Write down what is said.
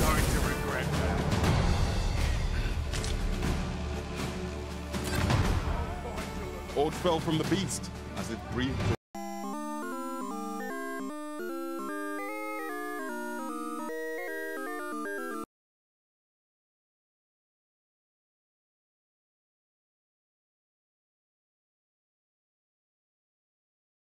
going to regret that. Ord fell from the beast as it breathed.